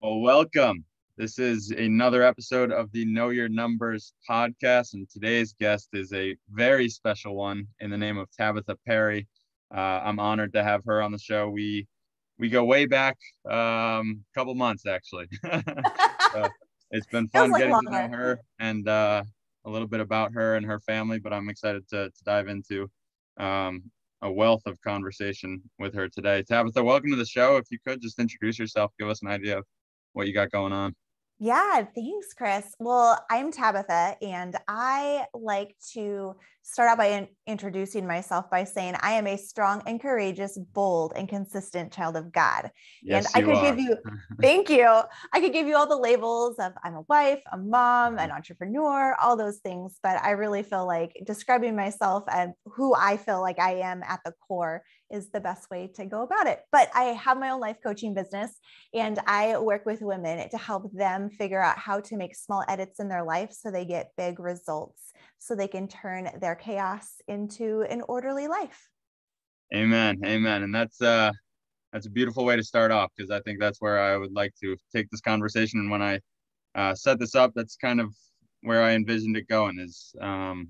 Well, welcome. This is another episode of the Know Your Numbers podcast, and today's guest is a very special one in the name of Tabatha Perry. Uh, I'm honored to have her on the show. We we go way back, um, a couple months actually. so it's been fun getting to know her and uh, a little bit about her and her family. But I'm excited to, to dive into um, a wealth of conversation with her today. Tabatha, welcome to the show. If you could just introduce yourself, give us an idea of what you got going on. Yeah, thanks, Chris. Well, I'm Tabatha, and I like to start out by in- introducing myself by saying I am a strong and courageous, bold and consistent child of God. Yes, and I could are. give you, thank you. I could give you all the labels of I'm a wife, a mom, an mm-hmm. entrepreneur, all those things. But I really feel like describing myself and who I feel like I am at the core is the best way to go about it. But I have my own life coaching business and I work with women to help them figure out how to make small edits in their life so they get big results so they can turn their chaos into an orderly life. Amen. Amen. And that's uh that's a beautiful way to start off because I think that's where I would like to take this conversation. And when I uh, set this up, that's kind of where I envisioned it going is um,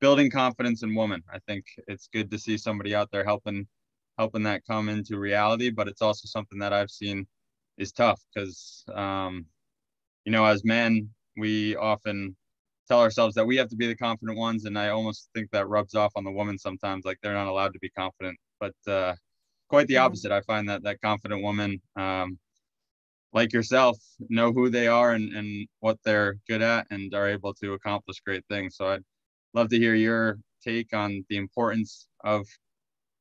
building confidence in women. I think it's good to see somebody out there helping helping that come into reality, but it's also something that I've seen is tough because um, you know, as men, we often tell ourselves that we have to be the confident ones and i almost think that rubs off on the woman sometimes like they're not allowed to be confident. But uh, quite the opposite. I find that that confident woman um, like yourself know who they are and, and what they're good at and are able to accomplish great things. So i'd love to hear your take on the importance of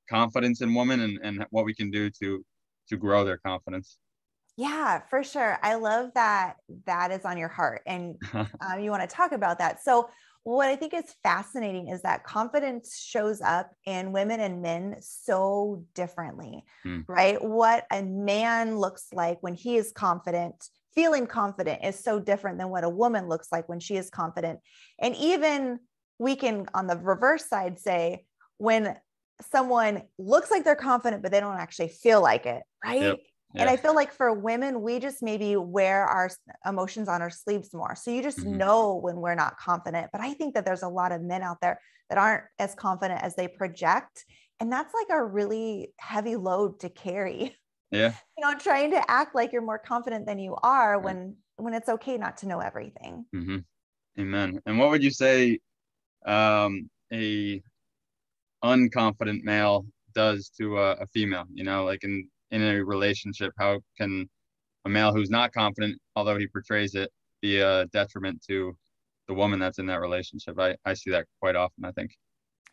confidence in women and, and what we can do to to grow their confidence yeah, for sure. I love that that is on your heart and um, you want to talk about that. So, what I think is fascinating is that confidence shows up in women and men so differently, mm. right? What a man looks like when he is confident, feeling confident, is so different than what a woman looks like when she is confident. And even we can, on the reverse side, say when someone looks like they're confident, but they don't actually feel like it, right? Yep yeah. And I feel like for women, we just maybe wear our emotions on our sleeves more. So you just mm-hmm. know when we're not confident. But I think that there's a lot of men out there that aren't as confident as they project. And that's like a really heavy load to carry. Yeah. You know, trying to act like you're more confident than you are when when it's okay not to know everything. Mm-hmm. Amen. And what would you say um, a unconfident male does to a, a female? You know, like in in a relationship how can a male who's not confident although he portrays it be a detriment to the woman that's in that relationship? I, I see that quite often i think.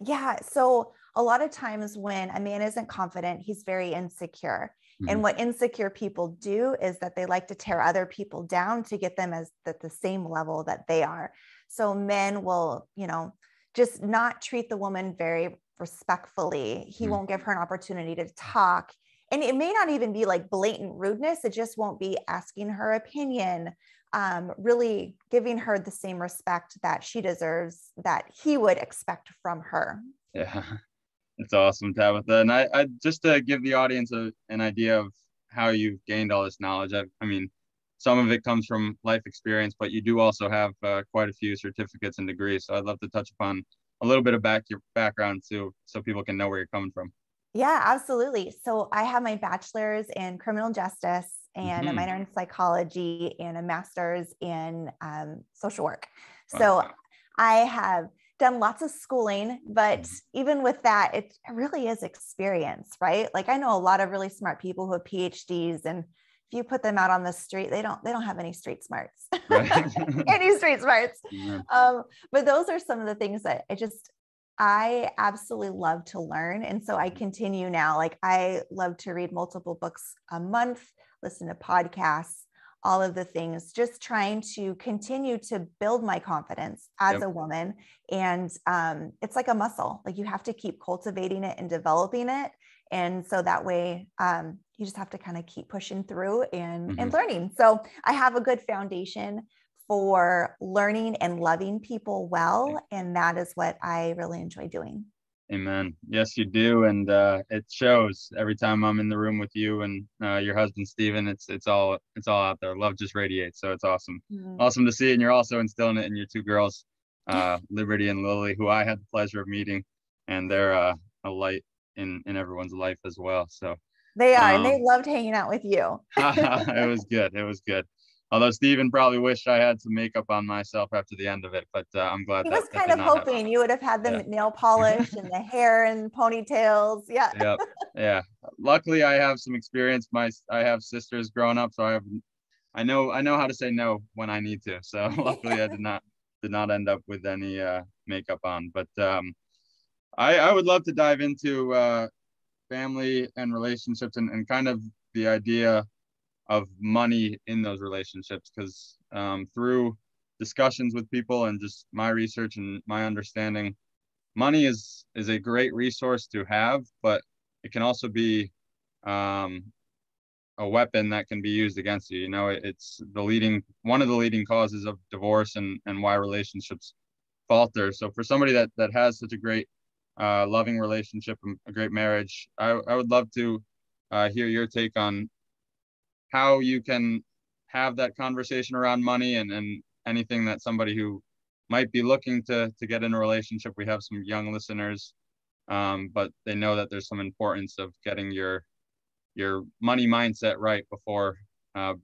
Yeah so a lot of times when a man isn't confident he's very insecure. Mm-hmm. and what insecure people do is that they like to tear other people down to get them as at the same level that they are. So men will you know just not treat the woman very respectfully. He mm-hmm. won't give her an opportunity to talk and it may not even be like blatant rudeness it just won't be asking her opinion um, really giving her the same respect that she deserves that he would expect from her. Yeah it's awesome tabatha and i, I just to give the audience a, an idea of how you've gained all this knowledge I, I mean some of it comes from life experience but you do also have uh, quite a few certificates and degrees so i'd love to touch upon a little bit of back your background too so people can know where you're coming from yeah, absolutely. So I have my bachelor's in criminal justice and mm-hmm. a minor in psychology and a master's in um, social work. So I have done lots of schooling, but mm-hmm. even with that, it really is experience, right? Like I know a lot of really smart people who have PhDs and if you put them out on the street, they don't they don't have any street smarts, right. any street smarts. Yeah. Um, but those are some of the things that I just I absolutely love to learn. And so I continue now. Like I love to read multiple books a month, listen to podcasts, all of the things, just trying to continue to build my confidence as yep. a woman. And um, it's like a muscle, like you have to keep cultivating it and developing it. And so that way, um, you just have to kind of keep pushing through and, mm-hmm. and learning. So I have a good foundation for learning and loving people well. And that is what I really enjoy doing. Amen. Yes, you do, and uh, it shows every time I'm in the room with you and uh, your husband Stephen. It's it's all it's all out there. Love just radiates, so it's awesome. Mm-hmm. Awesome to see, and you're also instilling it in your two girls, uh, Liberty and Lily, who I had the pleasure of meeting, and they're uh, a light in in everyone's life as well. So they are, um, and they um, loved hanging out with you. it was good. It was good. Although Stephen probably wished I had some makeup on myself after the end of it, but uh, I'm glad. He that, was kind of hoping you would have had the yeah. nail polish and the hair and ponytails. Yeah. Yep. Yeah. Luckily, I have some experience. My I have sisters growing up, so I have, I know I know how to say no when I need to. So luckily, I did not did not end up with any uh, makeup on. But um, I I would love to dive into uh, family and relationships and, and kind of the idea of money in those relationships because um, through discussions with people and just my research and my understanding money is is a great resource to have but it can also be um, a weapon that can be used against you you know? It, it's the leading one of the leading causes of divorce and and why relationships falter. So for somebody that that has such a great uh, loving relationship and a great marriage i, I would love to uh, hear your take on how you can have that conversation around money and, and anything that somebody who might be looking to to get in a relationship. We have some young listeners, um, but they know that there's some importance of getting your your money mindset right before uh,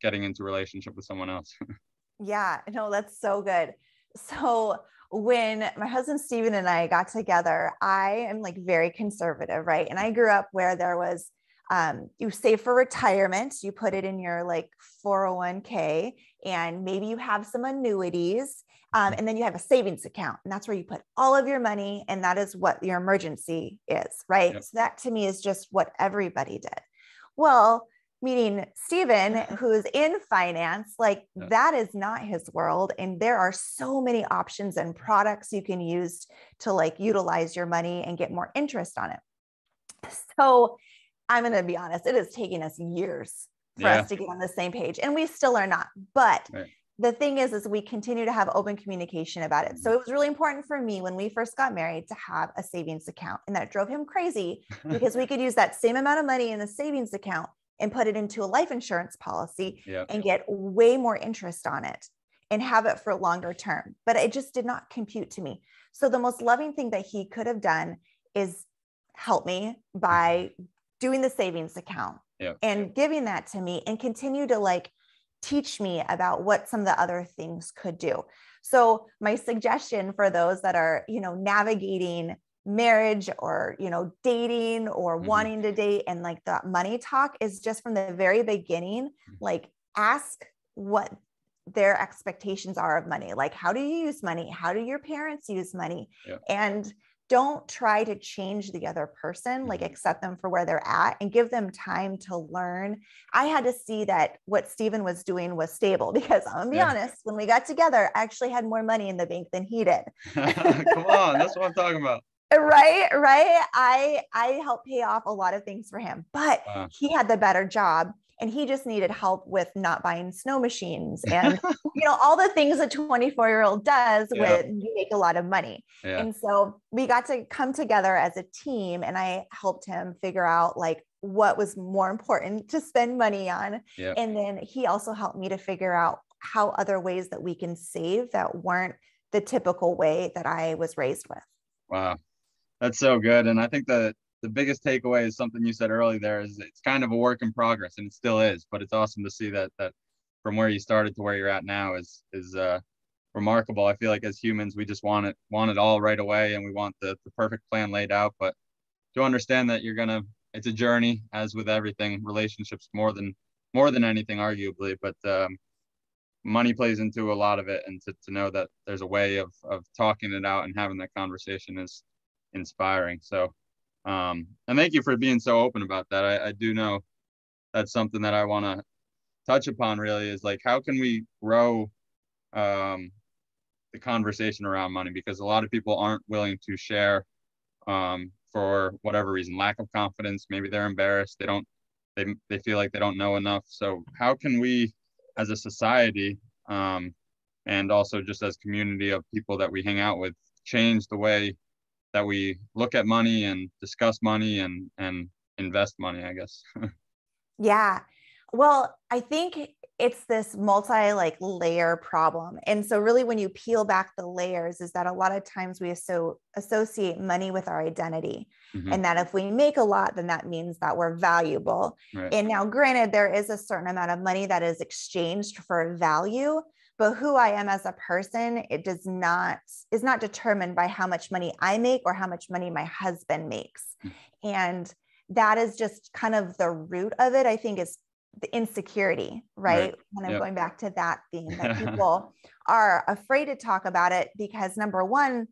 getting into relationship with someone else. yeah, no, that's so good. So when my husband Stephen and I got together, I am like very conservative, right? And I grew up where there was um, you save for retirement, you put it in your like 401k, and maybe you have some annuities. Um, and then you have a savings account, and that's where you put all of your money, and that is what your emergency is, right? Yep. So that to me is just what everybody did. Well, meeting Stephen, who's in finance, like yeah. that is not his world. And there are so many options and products you can use to like utilize your money and get more interest on it. So I'm going to be honest, it has taken us years for yeah. us to get on the same page and we still are not. But right. the thing is, is we continue to have open communication about it. So mm-hmm. it was really important for me when we first got married to have a savings account and that drove him crazy because we could use that same amount of money in the savings account and put it into a life insurance policy yep. and get way more interest on it and have it for longer term. But it just did not compute to me. So the most loving thing that he could have done is help me by doing the savings account yeah. and giving that to me and continue to like teach me about what some of the other things could do. So my suggestion for those that are, you know, navigating marriage or, you know, dating or mm-hmm. wanting to date and like the money talk is just from the very beginning, mm-hmm. like ask what their expectations are of money. Like how do you use money? How do your parents use money? Yeah. And don't try to change the other person, like mm-hmm. accept them for where they're at and give them time to learn. I had to see that what Stephen was doing was stable because I'm gonna be yeah. honest, when we got together, I actually had more money in the bank than he did. Come on, that's what I'm talking about. Right, right. I I helped pay off a lot of things for him, but wow. he had the better job and he just needed help with not buying snow machines and you know all the things a 24 year old does yeah. when you make a lot of money yeah. and so we got to come together as a team and i helped him figure out like what was more important to spend money on yeah. and then he also helped me to figure out how other ways that we can save that weren't the typical way that i was raised with wow that's so good and i think that the biggest takeaway is something you said earlier there is it's kind of a work in progress and it still is but it's awesome to see that that from where you started to where you're at now is is uh remarkable. I feel like as humans we just want it want it all right away and we want the, the perfect plan laid out but to understand that you're gonna it's a journey as with everything relationships more than more than anything arguably but um, money plays into a lot of it and to, to know that there's a way of of talking it out and having that conversation is inspiring. So um, and thank you for being so open about that. I, I do know that's something that I want to touch upon really is like, how can we grow um, the conversation around money? Because a lot of people aren't willing to share um, for whatever reason, lack of confidence. Maybe they're embarrassed. They don't, they, they feel like they don't know enough. So how can we as a society um, and also just as community of people that we hang out with change the way that we look at money and discuss money and and invest money i guess. Yeah. Well i think it's this multi like layer problem. And so really when you peel back the layers is that a lot of times we so associate money with our identity. Mm-hmm. and that if we make a lot then that means that we're valuable. Right. and now granted there is a certain amount of money that is exchanged for value but who i am as a person it does not is not determined by how much money i make or how much money my husband makes mm-hmm. and that is just kind of the root of it i think is the insecurity, right? right. When I'm yep. going back to that theme that people are afraid to talk about it because number one,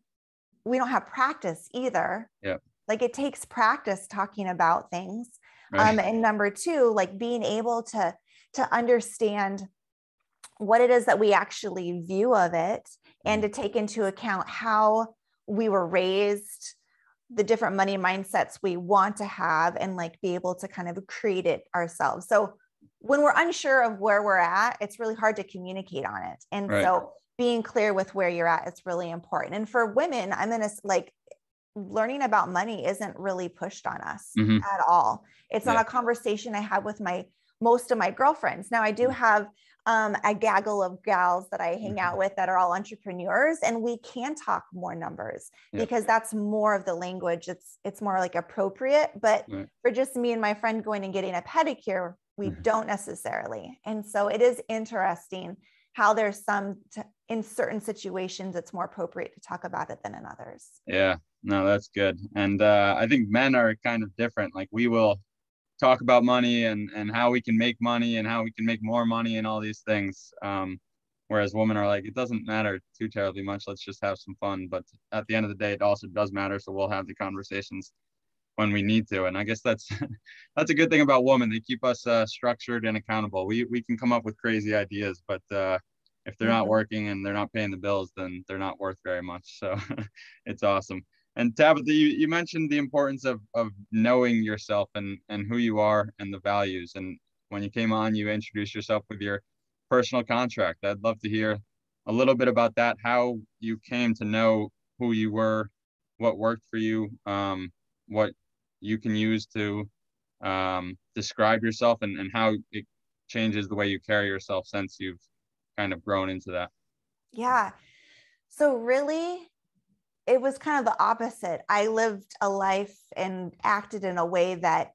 we don't have practice either. Yeah. Like it takes practice talking about things. Right. Um, and number two, like being able to to understand what it is that we actually view of it and to take into account how we were raised the different money mindsets we want to have and like be able to kind of create it ourselves so when we're unsure of where we're at, it's really hard to communicate on it. And right. so being clear with where you're at is really important. And for women, I'm to like learning about money isn't really pushed on us mm-hmm. at all. It's yeah. not a conversation I have with my most of my girlfriends. Now I do mm. have um, a gaggle of gals that I hang out mm-hmm. with that are all entrepreneurs, and we can talk more numbers yeah. because that's more of the language. It's it's more like appropriate. But right. for just me and my friend going and getting a pedicure, we mm-hmm. don't necessarily. And so it is interesting how there's some t- in certain situations it's more appropriate to talk about it than in others. Yeah, no, that's good. And uh, I think men are kind of different. Like we will talk about money and and how we can make money and how we can make more money and all these things. Um, whereas women are like, it doesn't matter too terribly much. Let's just have some fun. But at the end of the day, it also does matter. So we'll have the conversations when we need to. And I guess that's that's a good thing about women. They keep us uh, structured and accountable. We we can come up with crazy ideas, but uh, if they're not mm-hmm. working and they're not paying the bills, then they're not worth very much. So it's awesome. And Tabatha, you, you mentioned the importance of of knowing yourself and and who you are and the values. And when you came on, you introduced yourself with your personal contract. I'd love to hear a little bit about that. How you came to know who you were, what worked for you, um, what you can use to um, describe yourself and, and how it changes the way you carry yourself since you've kind of grown into that? Yeah. So, really, it was kind of the opposite. I lived a life and acted in a way that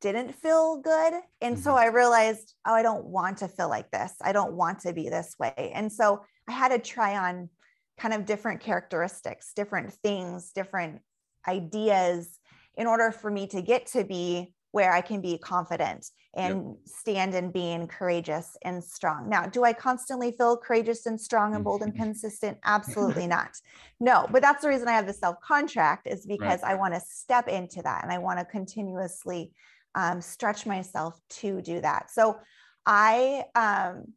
didn't feel good. And mm-hmm. so I realized, oh, I don't want to feel like this. I don't want to be this way. And so I had to try on kind of different characteristics, different things, different ideas in order for me to get to be where I can be confident and yep. stand in being courageous and strong. Now, do I constantly feel courageous and strong and bold and consistent? Absolutely not. No, but that's the reason I have the self contract is because right. I want to step into that and I want to continuously um, stretch myself to do that. So I, um,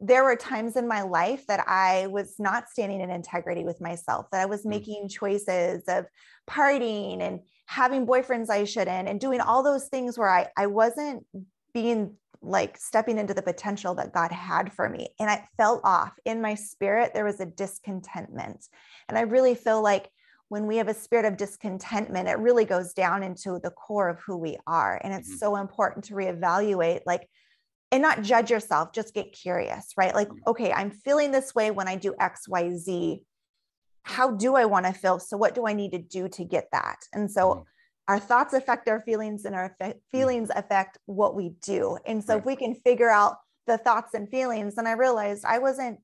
there were times in my life that I was not standing in integrity with myself, that I was mm. making choices of partying and having boyfriends I shouldn't and doing all those things where I, I wasn't being like stepping into the potential that God had for me. And I felt off in my spirit. There was a discontentment. And I really feel like when we have a spirit of discontentment, it really goes down into the core of who we are. And it's mm-hmm. so important to reevaluate, like, and not judge yourself, just get curious, right? Like, mm-hmm. okay, I'm feeling this way when I do X, Y, Z how do I want to feel? So what do I need to do to get that? And so mm. our thoughts affect our feelings and our mm. feelings affect what we do. And so right. if we can figure out the thoughts and feelings, then I realized I wasn't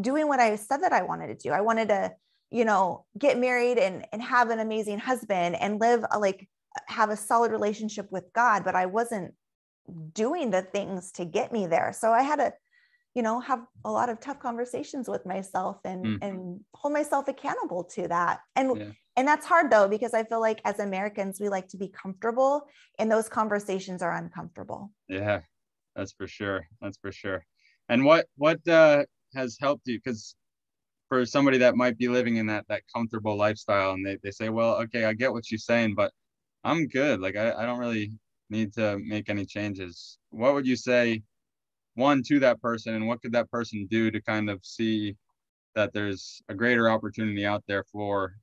doing what I said that I wanted to do. I wanted to, you know, get married and, and have an amazing husband and live a, like have a solid relationship with God, but I wasn't doing the things to get me there. So I had to you know have a lot of tough conversations with myself and mm. and hold myself accountable to that. And yeah. and that's hard though because i feel like as americans we like to be comfortable and those conversations are uncomfortable. Yeah that's for sure. That's for sure. And what what uh has helped you? Because for somebody that might be living in that that comfortable lifestyle and they, they say well okay i get what you're saying but i'm good. Like I, I don't really need to make any changes. What would you say one to that person and what could that person do to kind of see that there's a greater opportunity out there for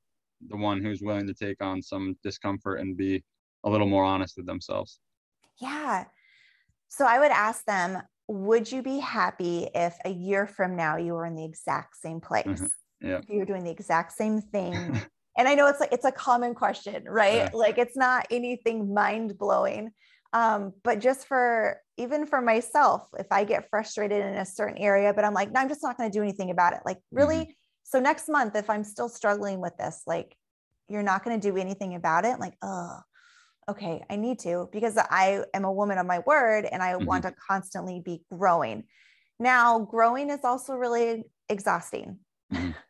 the one who's willing to take on some discomfort and be a little more honest with themselves. Yeah. So I would ask them, would you be happy if a year from now you were in the exact same place? Mm-hmm. Yeah. If you were doing the exact same thing. and I know it's like it's a common question, right? Yeah. Like it's not anything mind blowing. Um, but just for even for myself, if I get frustrated in a certain area, but I'm like, no, I'm just not going to do anything about it. Like, really? Mm-hmm. So next month, if I'm still struggling with this, like, you're not going to do anything about it. Like, oh, okay, I need to because I am a woman of my word and I mm-hmm. want to constantly be growing. Now, growing is also really exhausting. Mm-hmm.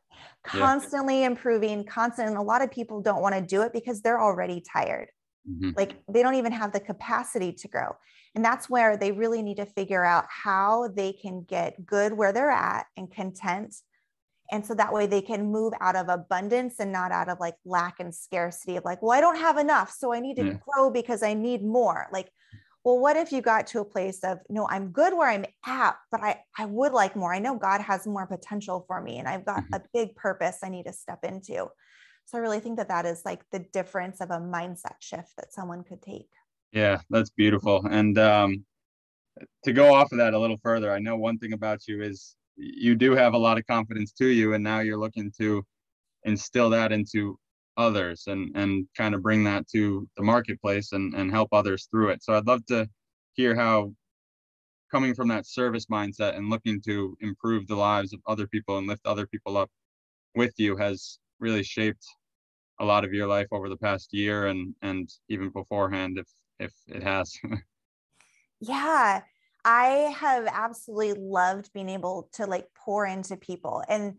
constantly yeah. improving, constant. And a lot of people don't want to do it because they're already tired. Mm-hmm. Like they don't even have the capacity to grow. And that's where they really need to figure out how they can get good where they're at and content. And so that way they can move out of abundance and not out of like lack and scarcity of like, well, I don't have enough. So I need to yeah. grow because I need more. Like, well, what if you got to a place of, no, I'm good where I'm at, but I, I would like more. I know God has more potential for me and I've got mm-hmm. a big purpose I need to step into. So I really think that that is like the difference of a mindset shift that someone could take. Yeah, that's beautiful. And um, to go off of that a little further, I know one thing about you is you do have a lot of confidence to you, and now you're looking to instill that into others and and kind of bring that to the marketplace and and help others through it. So I'd love to hear how coming from that service mindset and looking to improve the lives of other people and lift other people up with you has really shaped a lot of your life over the past year and and even beforehand if if it has. Yeah i have absolutely loved being able to like pour into people. And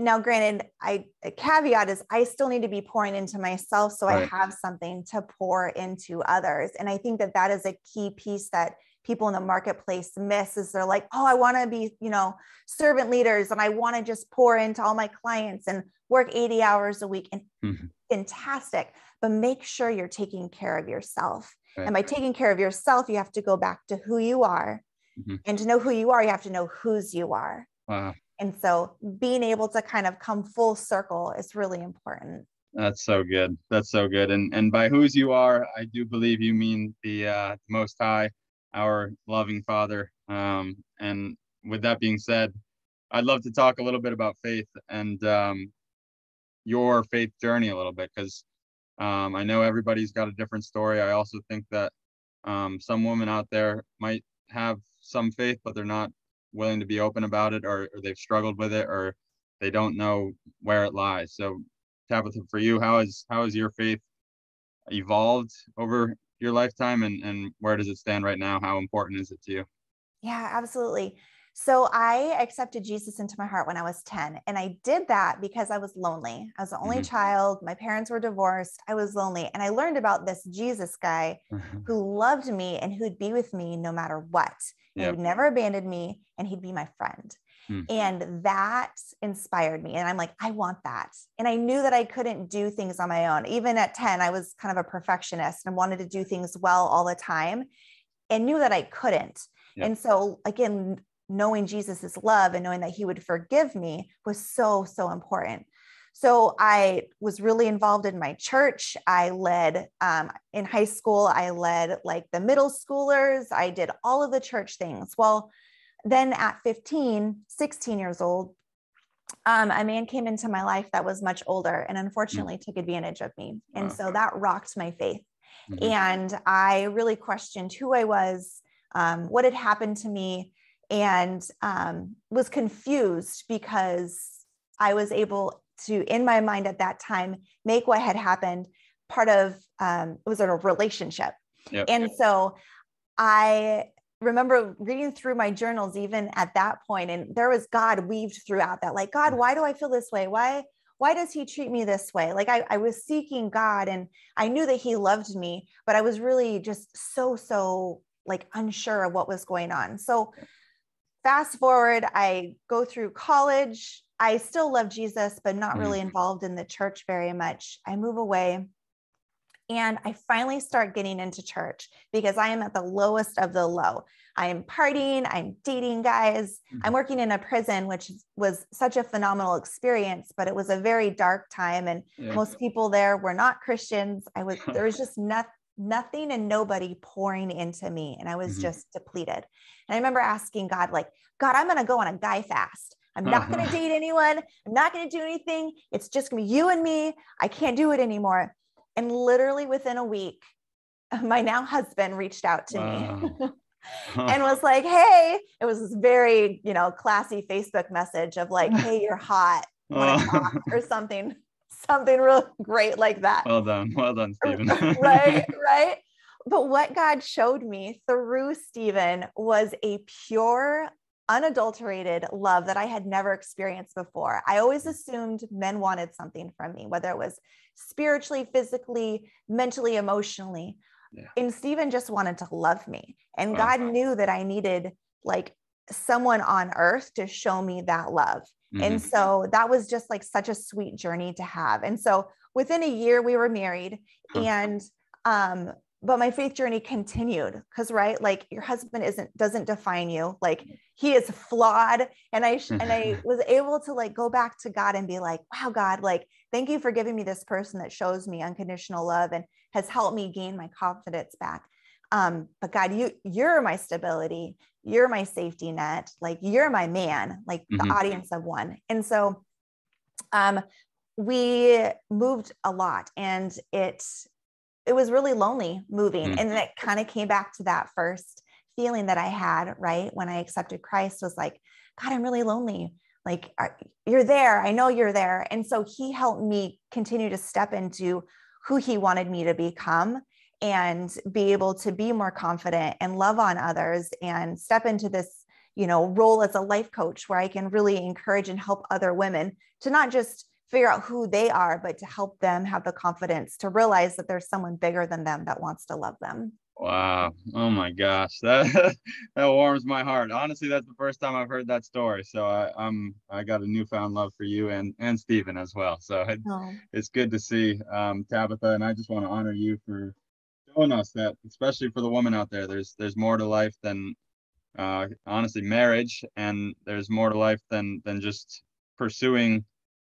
now granted i a caveat is i still need to be pouring into myself so right. i have something to pour into others. And i think that that is a key piece that people in the marketplace miss is they're like, oh, I want to be, you know, servant leaders and I want to just pour into all my clients and work 80 hours a week and mm-hmm. fantastic. But make sure you're taking care of yourself. Right. And by taking care of yourself, you have to go back to who you are. Mm-hmm. And to know who you are, you have to know whose you are. Wow. And so being able to kind of come full circle is really important. That's so good. That's so good. And and by whose you are, I do believe you mean the uh, Most High our loving Father. Um, and with that being said, I'd love to talk a little bit about faith and um, your faith journey a little bit because um, I know everybody's got a different story. I also think that um, some women out there might have some faith, but they're not willing to be open about it, or, or they've struggled with it, or they don't know where it lies. So, Tabatha, for you, how is how has your faith evolved over your lifetime and, and where does it stand right now? How important is it to you? Yeah, absolutely. So I accepted Jesus into my heart when I was 10. And I did that because I was lonely. I was the only mm-hmm. child. My parents were divorced. I was lonely. And I learned about this Jesus guy who loved me and who'd be with me no matter what. Yep. He would never abandon me and he'd be my friend. Hmm. And that inspired me. And I'm like, I want that. And I knew that I couldn't do things on my own. Even at 10, I was kind of a perfectionist and wanted to do things well all the time and knew that I couldn't. And so, again, knowing Jesus's love and knowing that he would forgive me was so, so important. So I was really involved in my church. I led um, in high school, I led like the middle schoolers. I did all of the church things. Well, then at 15, 16 years old, um, a man came into my life that was much older and unfortunately mm-hmm. took advantage of me. And wow. so that rocked my faith. Mm-hmm. And I really questioned who I was, um, what had happened to me, and um, was confused because I was able to, in my mind at that time, make what had happened part of um, it was a relationship. Yep. And so I remember reading through my journals even at that point and there was god weaved throughout that like god why do i feel this way? Why why does he treat me this way? Like I, I was seeking god and i knew that he loved me but i was really just so so like unsure of what was going on. So fast forward i go through college. I still love jesus but not really mm-hmm. involved in the church very much. I move away And I finally start getting into church because I am at the lowest of the low. I am partying, I'm dating guys, I'm mm-hmm. working in a prison, which was such a phenomenal experience, but it was a very dark time. And yeah. most people there were not Christians. I was, there was just nothing nothing and nobody pouring into me and i was mm-hmm. just depleted and i remember asking god like god i'm going to go on a guy fast i'm not going to date anyone i'm not going to do anything it's just going to be you and me i can't do it anymore and literally within a week my now husband reached out to me and was like hey it was this very you know classy facebook message of like hey you're hot oh. or something something real great like that. Well done. Well done, Stephen. right, right. But what God showed me through Stephen was a pure, unadulterated love that I had never experienced before. I always assumed men wanted something from me, whether it was spiritually, physically, mentally, emotionally. Yeah. And Stephen just wanted to love me. And wow. God knew that I needed like someone on earth to show me that love. Mm-hmm. And so that was just like such a sweet journey to have. And so within a year we were married huh. and um but my faith journey continued because right like your husband isn't doesn't define you. Like he is flawed and i and i was able to like go back to god and be like wow god like thank you for giving me this person that shows me unconditional love and has helped me gain my confidence back. Um but god you you're my stability. You're my safety net. Like you're my man like mm-hmm. the audience of one. And so um we moved a lot and it it was really lonely moving mm-hmm. and it kind of came back to that first feeling that i had right when i accepted christ was like god i'm really lonely. Like you're there. I know you're there. And so he helped me continue to step into who he wanted me to become and be able to be more confident and love on others and step into this you know role as a life coach where i can really encourage and help other women to not just figure out who they are but to help them have the confidence to realize that there's someone bigger than them that wants to love them. Wow. Oh my gosh. That that warms my heart. Honestly that's the first time i've heard that story. So i i'm i got a newfound love for you and and stephen as well. So it, oh. it's good to see um, tabatha and i just want to honor you for showing us that, especially for the woman out there, there's there's more to life than uh, honestly marriage, and there's more to life than than just pursuing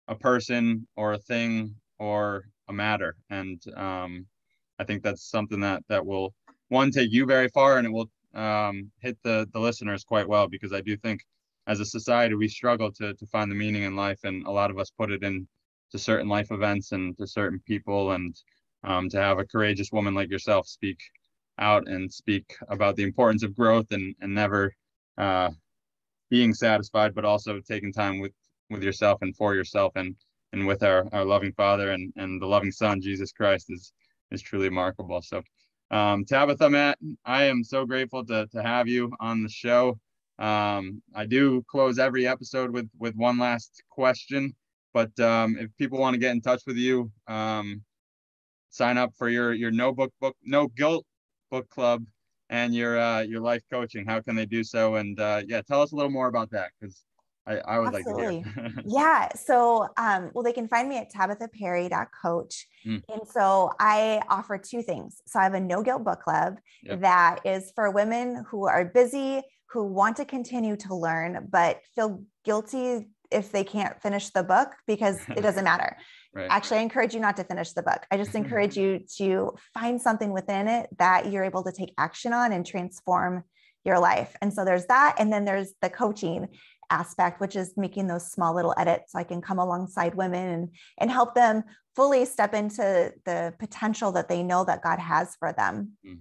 a person or a thing or a matter. And um, I think that's something that that will one take you very far, and it will um, hit the the listeners quite well because I do think as a society we struggle to to find the meaning in life, and a lot of us put it in to certain life events and to certain people and um, to have a courageous woman like yourself speak out and speak about the importance of growth and, and never uh, being satisfied, but also taking time with, with yourself and for yourself and, and with our, our loving father and, and the loving son, Jesus Christ is, is truly remarkable. So um, Tabatha, Matt, I am so grateful to, to have you on the show. Um, I do close every episode with, with one last question, but um, if people want to get in touch with you, um, sign up for your your no book book no guilt book club and your uh, your life coaching how can they do so and uh, yeah tell us a little more about that because I, I would Absolutely. like to hear yeah so um, well they can find me at tabathaperry.coach mm. and so i offer two things so i have a no guilt book club yep. that is for women who are busy who want to continue to learn but feel guilty if they can't finish the book because it doesn't matter Right. Actually, I encourage you not to finish the book. I just encourage you to find something within it that you're able to take action on and transform your life. And so there's that. And then there's the coaching aspect, which is making those small little edits so I can come alongside women and, and help them fully step into the potential that they know that God has for them. Hmm.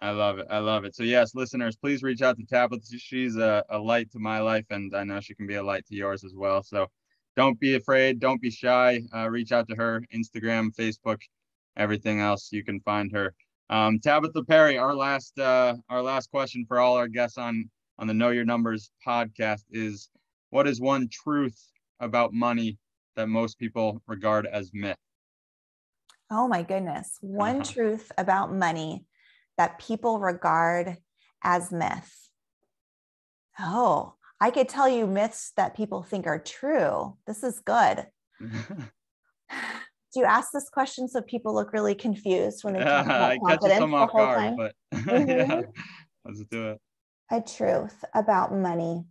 I love it. I love it. So yes, listeners, please reach out to Tabatha. She's a, a light to my life, and I know she can be a light to yours as well. So don't be afraid. Don't be shy. Uh, reach out to her, Instagram, Facebook, everything else. You can find her. Um, Tabatha Perry, our last uh, our last question for all our guests on on the Know Your Numbers podcast is, what is one truth about money that most people regard as myth? Oh my goodness, one uh-huh. truth about money that people regard as myth. Oh, I could tell you myths that people think are true. This is good. do you ask this question so people look really confused when they talk about I catch confidence some the off whole guard, time? but Mhm. yeah, let's do it. A truth about money.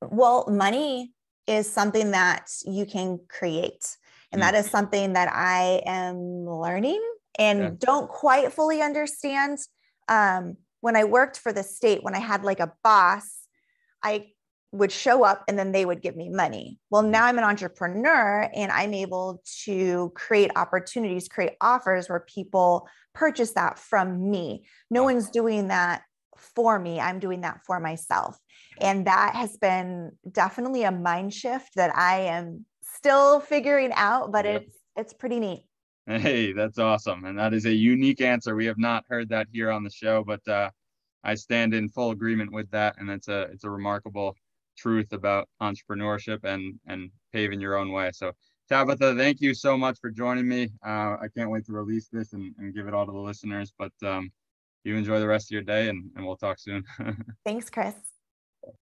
Well, money is something that you can create. And Mm. that is something that I am learning and Yeah. don't quite fully understand. Um, when I worked for the state, when I had like a boss, I would show up and then they would give me money. Well, Mhm. now I'm an entrepreneur and I'm able to create opportunities, create offers where people purchase that from me. No one's doing that for me. I'm doing that for myself. And that has been definitely a mind shift that I am still figuring out, but Yep. it's it's pretty neat. Hey, that's awesome. And that is a unique answer. We have not heard that here on the show, but uh, I stand in full agreement with that. And it's a it's a remarkable truth about entrepreneurship and and paving your own way. So Tabatha, thank you so much for joining me. Uh, I can't wait to release this and, and give it all to the listeners. But um, you enjoy the rest of your day and, and we'll talk soon. Thanks, Chris.